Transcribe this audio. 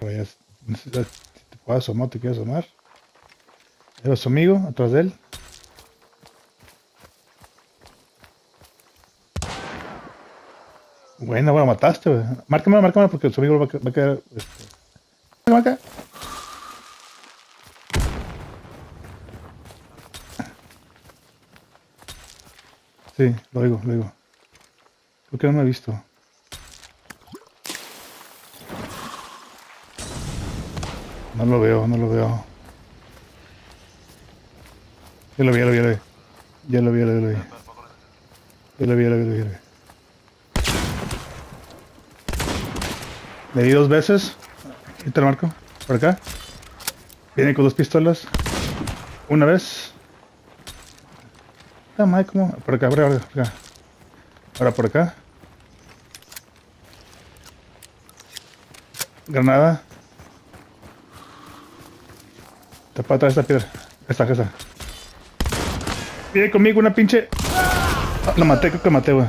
Pues, si te puedes asomar, te quieres asomar. Era su amigo, atrás de él. Bueno, bueno, mataste, güey. Márcame, márcame porque su amigo va a, va a quedar. Este... Marca. Sí, lo digo, lo digo. Creo que no me he visto. No lo veo, no lo veo. Ya lo vi, ya lo vi, ya lo vi. Ya lo vi, ya lo vi, ya lo vi. Ya lo vi, ya lo vi, ya lo vi, ya lo vi. Le di dos veces. Y te lo marco. Por acá. Viene con dos pistolas. Una vez. Ah, madre, ¿cómo? Por acá, por acá, por acá. Ahora por acá. Granada. Tapa atrás esta piedra. Esta, esta. Viene conmigo una pinche. Ah, Lo maté, creo que maté, güey.